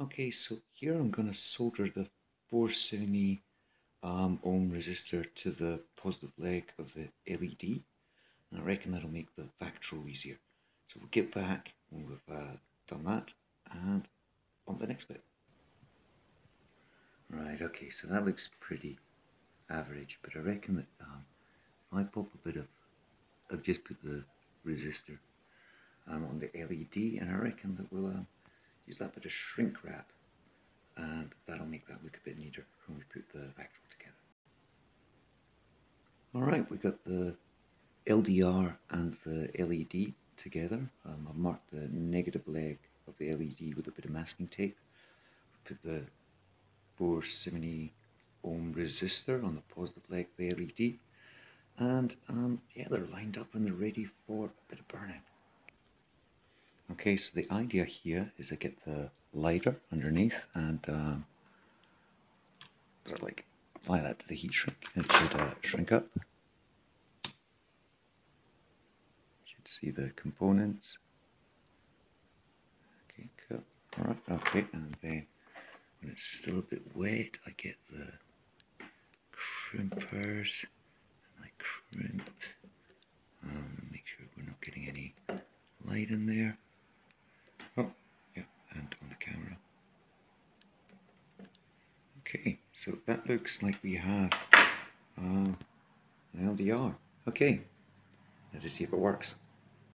Okay, so here I'm going to solder the 470 um, ohm resistor to the positive leg of the LED. And I reckon that'll make the Vactrol easier. So we'll get back when we've uh, done that and on the next bit. Right, okay, so that looks pretty average, but I reckon that um, I pop a bit of, I've just put the resistor um, on the LED and I reckon that we'll um, use that bit of shrink wrap and that'll make that look a bit neater when we put the Vactrol together. Alright, we've got the LDR and the LED together. Um, I've marked the negative leg of the LED with a bit of masking tape. Put the 470 ohm resistor on the positive leg of the LED. And um, yeah, they're lined up and they're ready for a bit of burning. Okay, so the idea here is I get the lighter underneath and um, sort of like apply that to the heat shrink. It should uh, shrink up. You should see the components. Okay, cool. Alright, okay, and then when it's still a bit wet, I get the crimpers and I crimp. Um, make sure we're not getting any light in there. Oh, yeah, and on the camera. Okay, so that looks like we have uh, an LDR. Okay, let's see if it works.